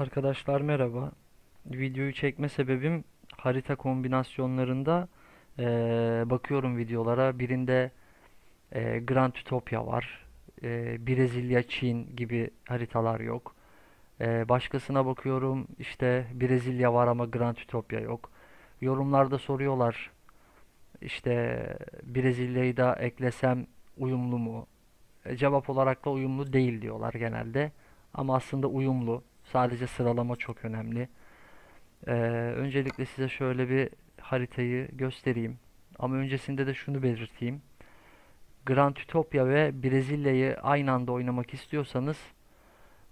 Arkadaşlar merhaba. Videoyu çekme sebebim harita kombinasyonlarında eee, bakıyorum videolara. Birinde eee, Grand Utopia var. Eee, Brezilya, Çin gibi haritalar yok. Eee, başkasına bakıyorum işte Brezilya var ama Grand Utopia yok. Yorumlarda soruyorlar işte Brezilya'yı da eklesem uyumlu mu? E, cevap olarak da uyumlu değil diyorlar genelde. Ama aslında uyumlu. Sadece sıralama çok önemli. Ee, öncelikle size şöyle bir haritayı göstereyim. Ama öncesinde de şunu belirteyim. Grand Utopia ve Brezilya'yı aynı anda oynamak istiyorsanız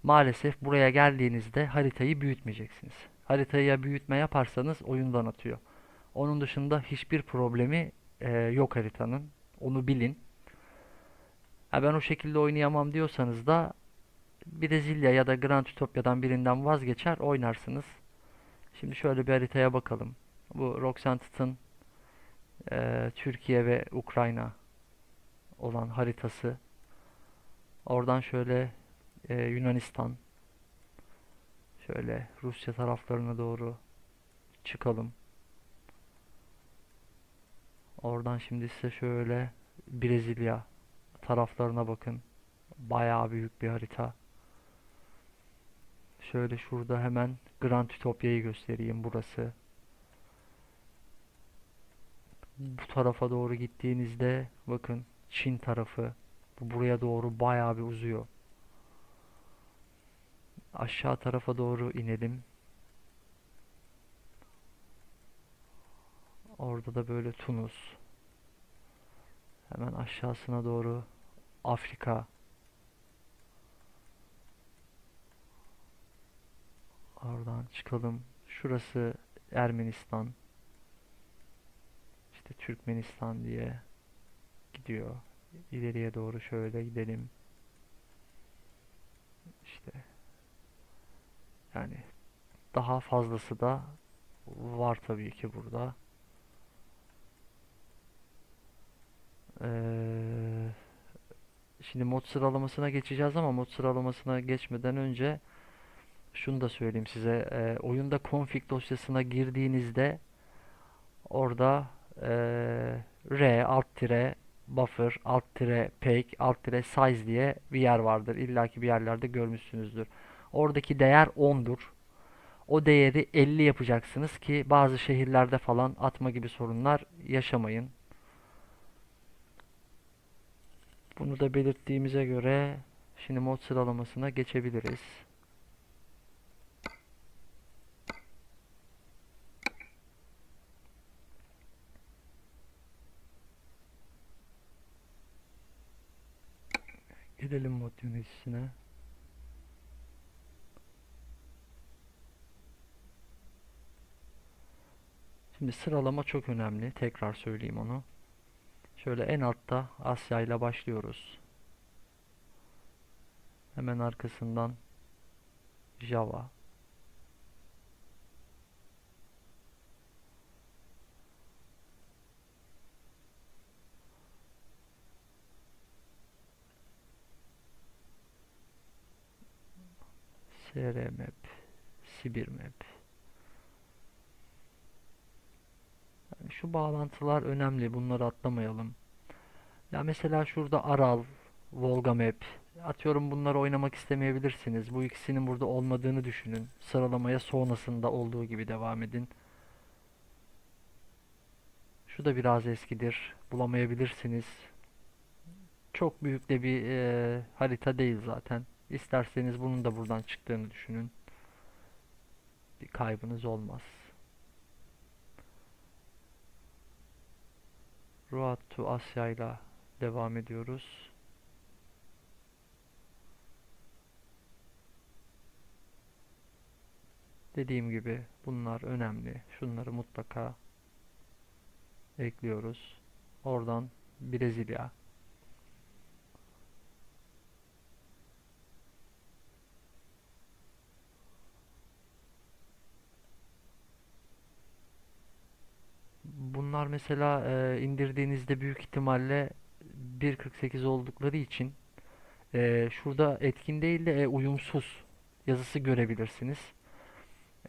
maalesef buraya geldiğinizde haritayı büyütmeyeceksiniz. Haritayı ya büyütme yaparsanız oyundan atıyor. Onun dışında hiçbir problemi e, yok haritanın. Onu bilin. Ha ben o şekilde oynayamam diyorsanız da Brezilya ya da Grand Utopia'dan birinden vazgeçer oynarsınız. Şimdi şöyle bir haritaya bakalım. Bu Roxantet'ın eee, Türkiye ve Ukrayna olan haritası. Oradan şöyle eee, Yunanistan, şöyle Rusya taraflarına doğru çıkalım. Oradan şimdi size şöyle Brezilya taraflarına bakın. Bayağı büyük bir harita. Şöyle şurada hemen Grand Utopia'yı göstereyim burası. Bu tarafa doğru gittiğinizde bakın Çin tarafı bu buraya doğru bayağı bir uzuyor. Aşağı tarafa doğru inelim. Orada da böyle Tunus. Hemen aşağısına doğru Afrika. Oradan çıkalım. Şurası Ermenistan. İşte Türkmenistan diye gidiyor. İleriye doğru şöyle gidelim. İşte yani daha fazlası da var tabii ki burada. Ee, şimdi mod sıralamasına geçeceğiz ama mod sıralamasına geçmeden önce şunu da söyleyeyim size. Ee, oyunda config dosyasına girdiğinizde orada ee, R alt tire buffer alt tire page alt tire size diye bir yer vardır. İlla ki bir yerlerde görmüşsünüzdür. Oradaki değer 10'dur. O değeri 50 yapacaksınız ki bazı şehirlerde falan atma gibi sorunlar yaşamayın. Bunu da belirttiğimize göre şimdi mod sıralamasına geçebiliriz. Gidelim mod yöneticisine. Şimdi sıralama çok önemli. Tekrar söyleyeyim onu. Şöyle en altta Asya ile başlıyoruz. Hemen arkasından Java. SRMap, Sibirmap. Yani şu bağlantılar önemli. Bunları atlamayalım. Ya mesela şurada Aral, Volga Map. Atıyorum bunları oynamak istemeyebilirsiniz. Bu ikisinin burada olmadığını düşünün. Sıralamaya sonrasında olduğu gibi devam edin. Şu da biraz eskidir. Bulamayabilirsiniz. Çok büyük de bir eee, harita değil zaten. İsterseniz bunun da buradan çıktığını düşünün. Bir kaybınız olmaz. Road to Asya ile devam ediyoruz. Dediğim gibi bunlar önemli. Şunları mutlaka ekliyoruz. Oradan Brezilya. Bunlar mesela e, indirdiğinizde büyük ihtimalle 1.48 oldukları için e, şurada etkin değil de e, uyumsuz yazısı görebilirsiniz.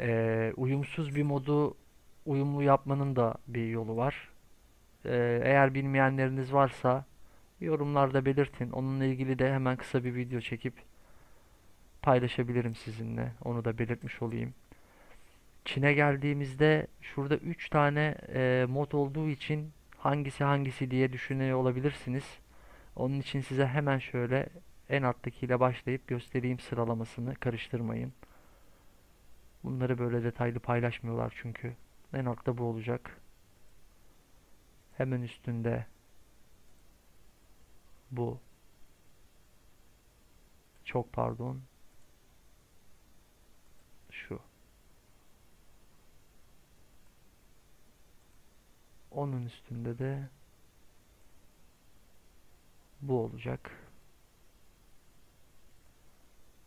Ee, uyumsuz bir modu uyumlu yapmanın da bir yolu var. Ee, eğer bilmeyenleriniz varsa yorumlarda belirtin. Onunla ilgili de hemen kısa bir video çekip paylaşabilirim sizinle. Onu da belirtmiş olayım. Çin'e geldiğimizde şurada 3 tane e, mod olduğu için hangisi hangisi diye düşünüyor olabilirsiniz. Onun için size hemen şöyle en alttakiyle başlayıp göstereyim sıralamasını karıştırmayın. Bunları böyle detaylı paylaşmıyorlar çünkü. En altta bu olacak. Hemen üstünde bu. Çok pardon. Şu. Onun üstünde de bu olacak.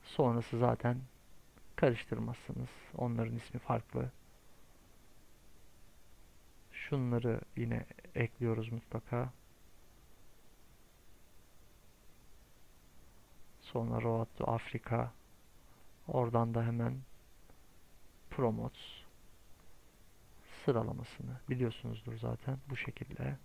Sonrası zaten karıştırmazsınız. Onların ismi farklı. Şunları yine ekliyoruz mutlaka. Sonra Road to Afrika. Oradan da hemen Promotes sıralamasını biliyorsunuzdur zaten bu şekilde.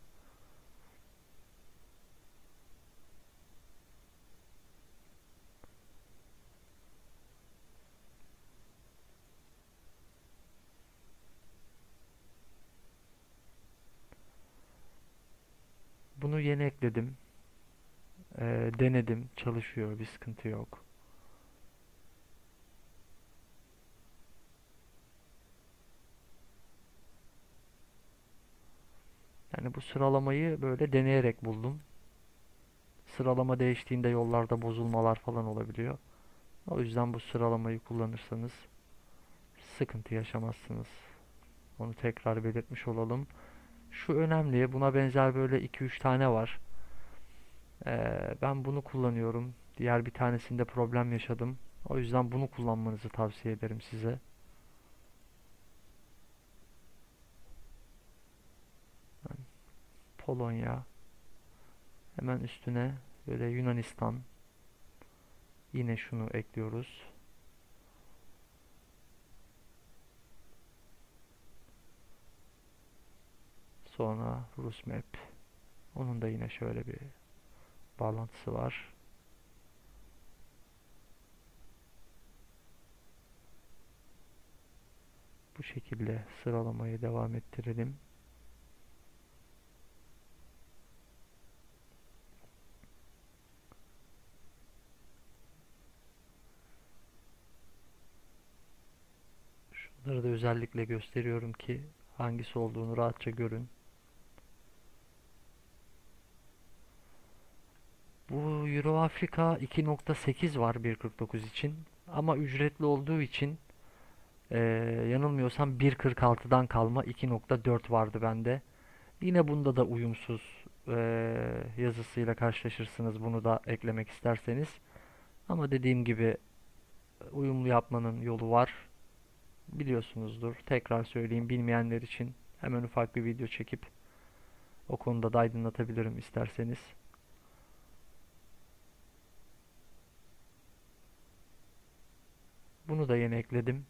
Bunu yeni ekledim. Ee, denedim. Çalışıyor. Bir sıkıntı yok. Yani bu sıralamayı böyle deneyerek buldum. Sıralama değiştiğinde yollarda bozulmalar falan olabiliyor. O yüzden bu sıralamayı kullanırsanız sıkıntı yaşamazsınız. Onu tekrar belirtmiş olalım. Şu önemli. Buna benzer böyle 2-3 tane var. Ee, ben bunu kullanıyorum. Diğer bir tanesinde problem yaşadım. O yüzden bunu kullanmanızı tavsiye ederim size. Polonya. Hemen üstüne böyle Yunanistan. Yine şunu ekliyoruz. Sonra Rus map. Onun da yine şöyle bir bağlantısı var. Bu şekilde sıralamayı devam ettirelim. Şunları da özellikle gösteriyorum ki hangisi olduğunu rahatça görün. Bu Euro Afrika 2.8 var 1.49 için. Ama ücretli olduğu için eee, yanılmıyorsam 1.46'dan kalma 2.4 vardı bende. Yine bunda da uyumsuz eee, yazısıyla karşılaşırsınız bunu da eklemek isterseniz. Ama dediğim gibi uyumlu yapmanın yolu var. Biliyorsunuzdur. Tekrar söyleyeyim bilmeyenler için hemen ufak bir video çekip o konuda da aydınlatabilirim isterseniz. Bunu da yeni ekledim.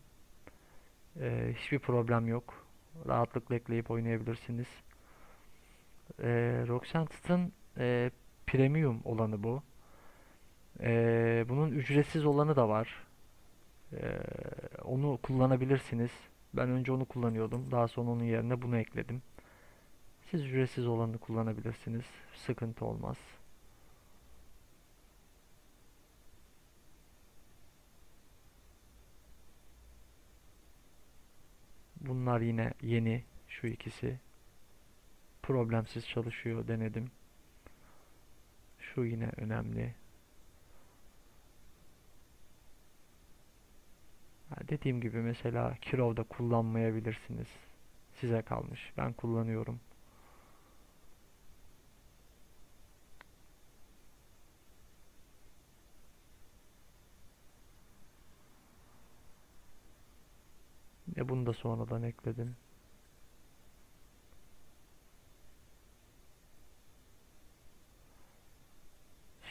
Ee, hiçbir problem yok. Rahatlıkla ekleyip oynayabilirsiniz. Ee, Roxante'ın e, premium olanı bu. Ee, bunun ücretsiz olanı da var. Ee, onu kullanabilirsiniz. Ben önce onu kullanıyordum. Daha sonra onun yerine bunu ekledim. Siz ücretsiz olanı kullanabilirsiniz. Sıkıntı olmaz. Bunlar yine yeni. Şu ikisi. Problemsiz çalışıyor denedim. Şu yine önemli. Dediğim gibi mesela Kirov'da kullanmayabilirsiniz. Size kalmış. Ben kullanıyorum. E bunu da sonradan ekledim.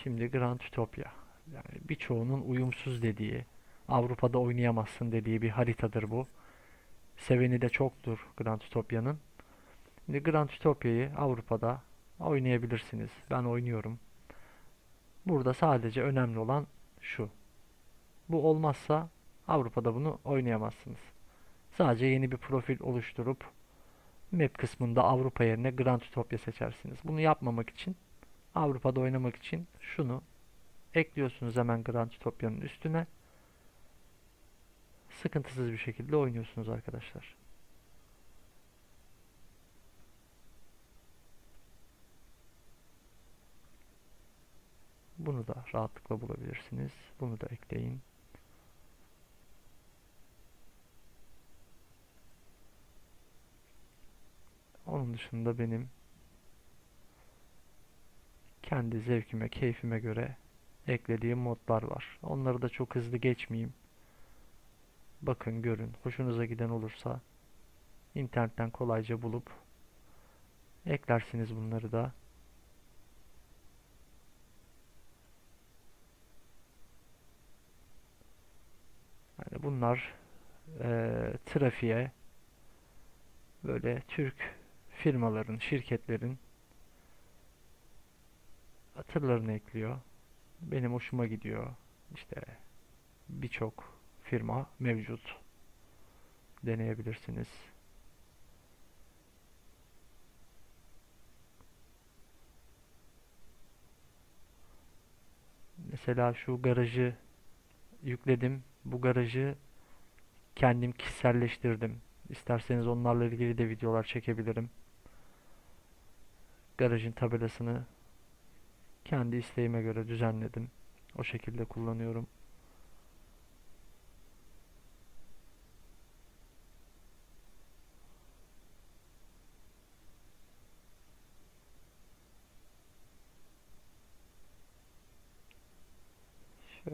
Şimdi Grand Utopia. Yani birçoğunun uyumsuz dediği Avrupa'da oynayamazsın dediği bir haritadır bu. Seveni de çoktur Grand Utopia'nın. Şimdi Grand Utopia'yı Avrupa'da oynayabilirsiniz. Ben oynuyorum. Burada sadece önemli olan şu. Bu olmazsa Avrupa'da bunu oynayamazsınız. Sadece yeni bir profil oluşturup map kısmında Avrupa yerine Grand Utopia seçersiniz. Bunu yapmamak için Avrupa'da oynamak için şunu ekliyorsunuz hemen Grand Utopia'nın üstüne. Sıkıntısız bir şekilde oynuyorsunuz arkadaşlar. Bunu da rahatlıkla bulabilirsiniz. Bunu da ekleyin. Onun dışında benim kendi zevkime, keyfime göre eklediğim modlar var. Onları da çok hızlı geçmeyeyim. Bakın, görün. Hoşunuza giden olursa internetten kolayca bulup eklersiniz bunları da. Yani bunlar e, trafiğe böyle Türk firmaların, şirketlerin tırlarını ekliyor. Benim hoşuma gidiyor. İşte birçok firma mevcut. Deneyebilirsiniz. Mesela şu garajı yükledim. Bu garajı kendim kişiselleştirdim. İsterseniz onlarla ilgili de videolar çekebilirim. Garajın tabelasını kendi isteğime göre düzenledim. O şekilde kullanıyorum.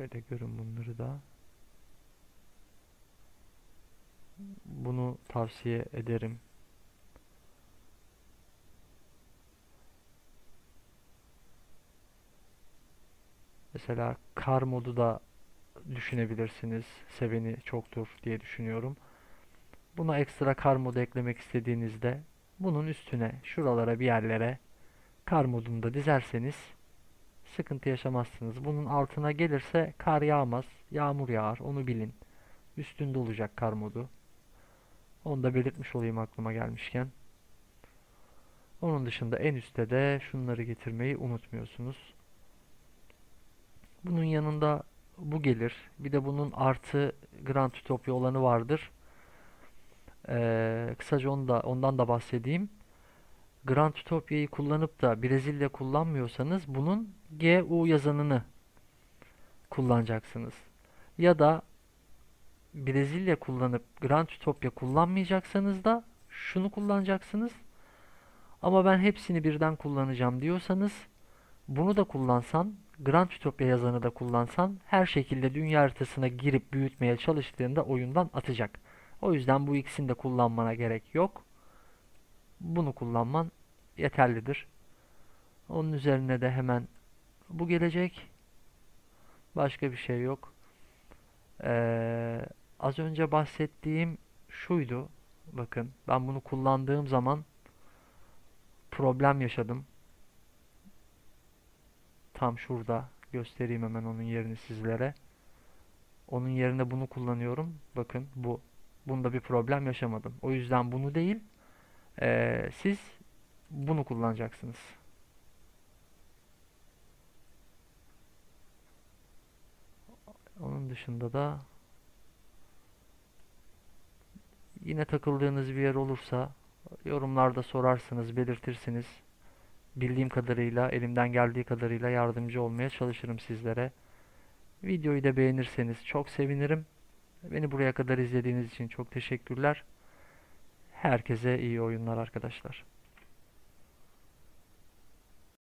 Şöyle görün bunları da. Bunu tavsiye ederim. Mesela kar modu da düşünebilirsiniz. Seveni çoktur diye düşünüyorum. Buna ekstra kar modu eklemek istediğinizde bunun üstüne şuralara bir yerlere kar modunu da dizerseniz sıkıntı yaşamazsınız. Bunun altına gelirse kar yağmaz, yağmur yağar onu bilin. Üstünde olacak kar modu. Onu da belirtmiş olayım aklıma gelmişken. Onun dışında en üstte de şunları getirmeyi unutmuyorsunuz. Bunun yanında bu gelir. Bir de bunun artı Grand Utopia olanı vardır. Ee, kısaca onu da, ondan da bahsedeyim. Grand Utopia'yı kullanıp da Brezilya kullanmıyorsanız bunun GU yazanını kullanacaksınız. Ya da Brezilya kullanıp Grand Utopia kullanmayacaksanız da şunu kullanacaksınız. Ama ben hepsini birden kullanacağım diyorsanız bunu da kullansan Grand Utopia yazanı da kullansan her şekilde dünya haritasına girip büyütmeye çalıştığında oyundan atacak. O yüzden bu ikisini de kullanmana gerek yok. Bunu kullanman yeterlidir. Onun üzerine de hemen bu gelecek. Başka bir şey yok. Ee, az önce bahsettiğim şuydu. Bakın ben bunu kullandığım zaman problem yaşadım. Tam şurada göstereyim hemen onun yerini sizlere. Onun yerine bunu kullanıyorum. Bakın bu. Bunda bir problem yaşamadım. O yüzden bunu değil ee, siz bunu kullanacaksınız. Onun dışında da yine takıldığınız bir yer olursa yorumlarda sorarsınız, belirtirsiniz. Bildiğim kadarıyla, elimden geldiği kadarıyla yardımcı olmaya çalışırım sizlere. Videoyu da beğenirseniz çok sevinirim. Beni buraya kadar izlediğiniz için çok teşekkürler. Herkese iyi oyunlar arkadaşlar.